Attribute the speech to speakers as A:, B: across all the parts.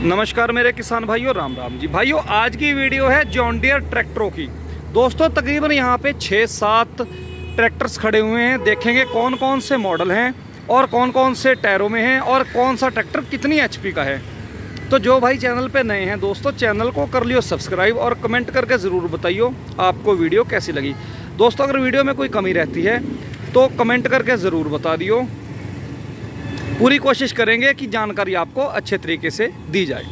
A: नमस्कार मेरे किसान भाइयों, राम राम जी। भाइयों, आज की वीडियो है जॉन्डियर ट्रैक्टरों की। दोस्तों, तकरीबन यहाँ पे छः सात ट्रैक्टर्स खड़े हुए हैं। देखेंगे कौन कौन से मॉडल हैं और कौन कौन से टायरों में हैं और कौन सा ट्रैक्टर कितनी एचपी का है। तो जो भाई चैनल पे नए हैं दोस्तों, चैनल को कर लियो सब्सक्राइब और कमेंट करके ज़रूर बताइए आपको वीडियो कैसी लगी। दोस्तों, अगर वीडियो में कोई कमी रहती है तो कमेंट करके ज़रूर बता दियो। पूरी कोशिश करेंगे कि जानकारी आपको अच्छे तरीके से दी जाए।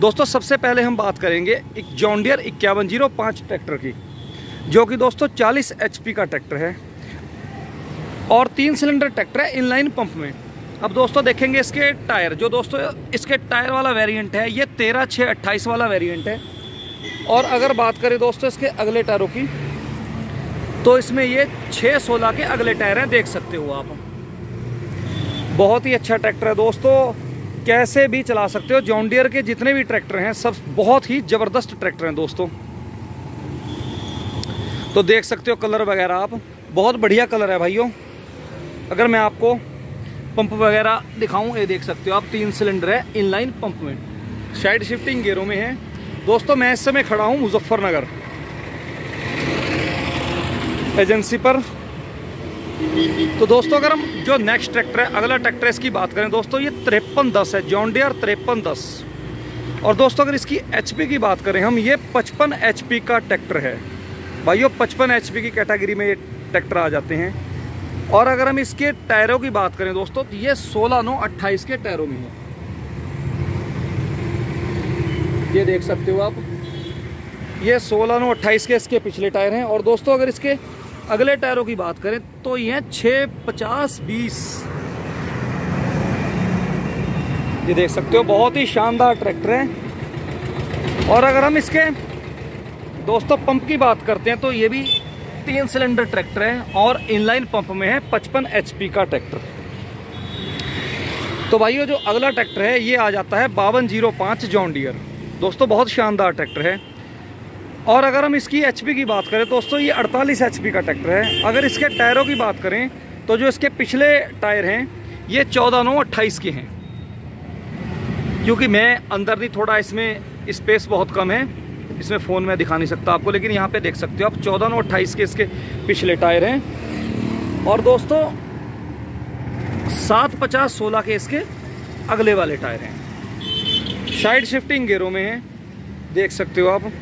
A: दोस्तों, सबसे पहले हम बात करेंगे एक जॉन्डियर इक्यावन ज़ीरो पाँच ट्रैक्टर की, जो कि दोस्तों 40 एचपी का ट्रैक्टर है और तीन सिलेंडर ट्रैक्टर है इनलाइन पंप में। अब दोस्तों देखेंगे इसके टायर, जो दोस्तों इसके टायर वाला वेरिएंट है, ये तेरह छः अट्ठाईस वाला वेरिएंट है। और अगर बात करें दोस्तों इसके अगले टायरों की तो इसमें ये छः सोलह के अगले टायर हैं, देख सकते हो आप। बहुत ही अच्छा ट्रैक्टर है। दोस्तों, कैसे भी चला सकते हो। जॉन्डियर के जितने भी ट्रैक्टर हैं, सब बहुत ही ज़बरदस्त ट्रैक्टर हैं दोस्तों। तो देख सकते हो कलर वगैरह आप। बहुत बढ़िया कलर है भाइयों। अगर मैं आपको पंप वगैरह दिखाऊँ, ये देख सकते हो आप, तीन सिलेंडर है इनलाइन पंप में। साइड शिफ्टिंग गेयरों में है। दोस्तों, मैं इस समय खड़ा हूँ मुजफ्फरनगर। एजेंसी पर तो दोस्तों, अगर हम जो नेक्स्ट ट्रैक्टर है, अगला ट्रैक्टर इसकी बात करें, दोस्तों, ये तिरपन दस है जॉन्डियर तिरपन दस। और दोस्तों, अगर इसकी एचपी की बात करें हम, ये पचपन HP का ट्रैक्टर है। भाइयों, पचपन HP की कैटेगरी में ये ट्रैक्टर आ जाते हैं। और अगर हम इसके टायरों की बात करें, दोस्तों तो ये सोलह नौ अट्ठाईस के टायरों में है। ये देख सकते हो आप, ये सोलह नौ अट्ठाईस के इसके पिछले टायर हैं। और दोस्तों, अगर इसके अगले टायरों की बात करें तो ये छः, पचास, बीस। ये देख सकते हो, बहुत ही शानदार ट्रैक्टर है। और अगर हम इसके दोस्तों पंप की बात करते हैं तो ये भी तीन सिलेंडर ट्रैक्टर है और इनलाइन पंप में है पचपन एच का ट्रैक्टर। तो भाइयों, जो अगला ट्रैक्टर है, ये आ जाता है बावन ज़ीरो पाँच जॉन डियर। दोस्तों, बहुत शानदार ट्रैक्टर है। और अगर हम इसकी एचपी की बात करें, दोस्तों, ये 48 एचपी का ट्रैक्टर है। अगर इसके टायरों की बात करें तो जो इसके पिछले टायर हैं, ये चौदह नौ अट्ठाईस के हैं। क्योंकि मैं अंदर नहीं, थोड़ा इसमें स्पेस बहुत कम है। इसमें फ़ोन में दिखा नहीं सकता आपको, लेकिन यहाँ पे देख सकते हो आप, चौदह नौ अट्ठाईस के इसके पिछले टायर हैं। और दोस्तों, सात पचास सोलह के इसके अगले वाले टायर हैं। साइड शिफ्टिंग गेयरों में है। देख सकते हो आप।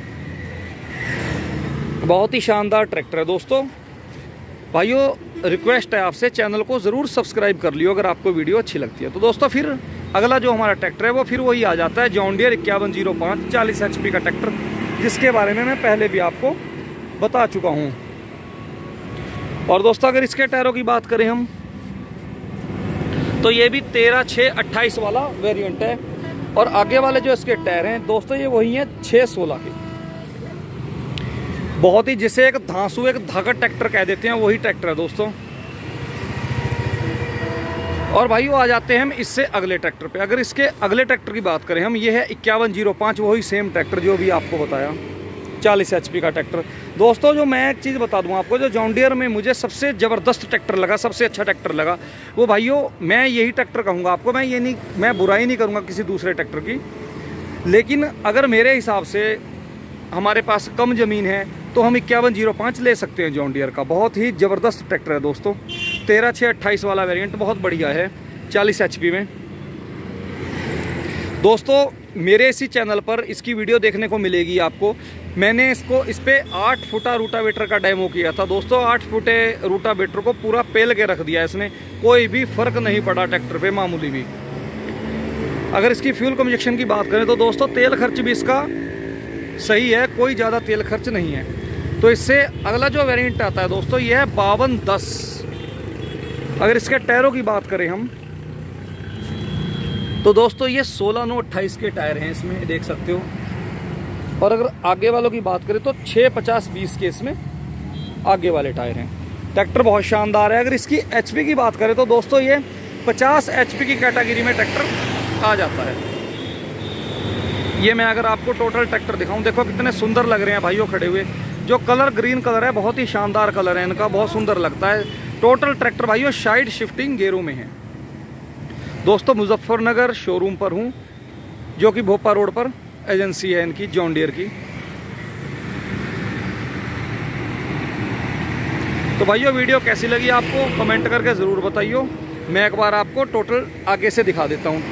A: बहुत ही शानदार ट्रैक्टर है दोस्तों। भाइयों, रिक्वेस्ट है आपसे, चैनल को ज़रूर सब्सक्राइब कर लियो अगर आपको वीडियो अच्छी लगती है। तो दोस्तों, फिर अगला जो हमारा ट्रैक्टर है, वो फिर वही आ जाता है जॉन्डियर इक्यावन ज़ीरो पाँच, चालीस एचपी का ट्रैक्टर, जिसके बारे में मैं पहले भी आपको बता चुका हूँ। और दोस्तों, अगर इसके टायरों की बात करें हम तो ये भी तेरह छः अट्ठाईस वाला वेरियंट है। और आगे वाले जो इसके टायर हैं, दोस्तों, ये वही हैं छः सोलह के। बहुत ही जिसे एक धांसू, एक धागा ट्रैक्टर कह देते हैं, वही ट्रैक्टर है दोस्तों। और भाई वो आ जाते हैं हम इससे अगले ट्रैक्टर पे। अगर इसके अगले ट्रैक्टर की बात करें, हम ये है इक्यावन ज़ीरो पाँच, वही सेम ट्रैक्टर जो भी आपको बताया। चालीस एचपी का ट्रैक्टर दोस्तों, जो मैं एक चीज़ बता दूँ आपको, जो जॉन्डियर में मुझे सबसे ज़बरदस्त ट्रैक्टर लगा, सबसे अच्छा ट्रैक्टर लगा, वो भाइयों, मैं यही ट्रैक्टर कहूँगा आपको, मैं ये नहीं, मैं बुराई नहीं करूँगा किसी दूसरे ट्रैक्टर की। लेकिन अगर मेरे हिसाब से हमारे पास कम ज़मीन है तो हम इक्यावन ज़ीरो पाँच ले सकते हैं जॉन डियर का। बहुत ही ज़बरदस्त ट्रैक्टर है दोस्तों। तेरह छः अट्ठाईस वाला वेरिएंट बहुत बढ़िया है, चालीस एचपी में। दोस्तों, मेरे इसी चैनल पर इसकी वीडियो देखने को मिलेगी आपको। मैंने इसको, इस पर आठ फुटा रूटावेटर का डेमो किया था। दोस्तों, आठ फुटे रूटावेटर को पूरा पेल के रख दिया इसने। कोई भी फ़र्क नहीं पड़ा ट्रैक्टर पे, मामूली भी। अगर इसकी फ्यूल कम्जेक्शन की बात करें तो दोस्तों, तेल खर्च भी इसका सही है, कोई ज़्यादा तेल खर्च नहीं है। तो इससे अगला जो वेरिएंट आता है दोस्तों, ये है बावन दस। अगर इसके टायरों की बात करें हम तो दोस्तों ये सोलह नौ अट्ठाईस के टायर हैं इसमें, देख सकते हो। और अगर आगे वालों की बात करें तो छः पचास बीस के इसमें आगे वाले टायर हैं। ट्रैक्टर बहुत शानदार है। अगर इसकी एचपी की बात करें तो दोस्तों ये पचास एच की कैटेगरी में ट्रैक्टर आ जाता है। ये मैं अगर आपको टोटल ट्रैक्टर दिखाऊँ, देखो कितने सुंदर लग रहे हैं भाइयों खड़े हुए। जो कलर ग्रीन कलर है, बहुत ही शानदार कलर है, इनका बहुत सुंदर लगता है। टोटल ट्रैक्टर भाइयों साइड शिफ्टिंग गेयरों में है। दोस्तों, मुजफ्फरनगर शोरूम पर हूँ, जो कि भोपा रोड पर एजेंसी है इनकी जॉन डियर की। तो भाइयों वीडियो कैसी लगी आपको? कमेंट करके ज़रूर बताइए मैं एक बार आपको टोटल आगे से दिखा देता हूँ।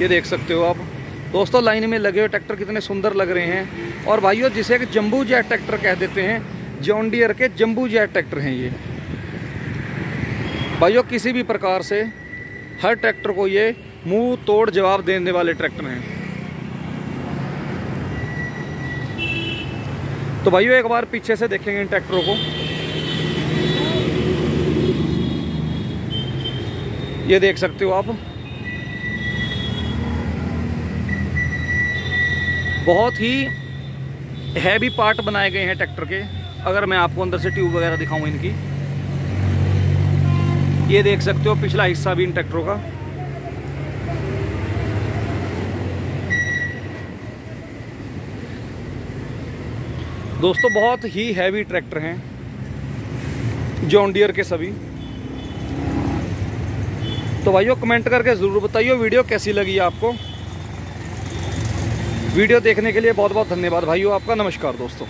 A: ये देख सकते हो आप। दोस्तों, लाइन में लगे हुए ट्रैक्टर कितने सुंदर लग रहे हैं। और भाइयों, जिसे कि जम्बू जैट ट्रैक्टर कह देते हैं, जॉन डियर के जम्बू जैट ट्रैक्टर हैं ये। भाइयों, किसी भी प्रकार से हर ट्रैक्टर को ये मुँह तोड़ जवाब देने वाले ट्रैक्टर हैं। तो भाइयों, एक बार पीछे से देखेंगे इन ट्रैक्टरों को। ये देख सकते हो आप। बहुत ही हैवी पार्ट बनाए गए हैं ट्रैक्टर के। अगर मैं आपको अंदर से ट्यूब वगैरह दिखाऊँ इनकी। ये देख सकते हो, पिछला हिस्सा भी इन ट्रैक्टरों का। दोस्तों, बहुत ही हैवी ट्रैक्टर हैं। जॉन डियर के सभी। तो भाइयों कमेंट करके ज़रूर बताइए वीडियो कैसी लगी आपको? वीडियो देखने के लिए बहुत बहुत धन्यवाद भाइयों आपका नमस्कार दोस्तों।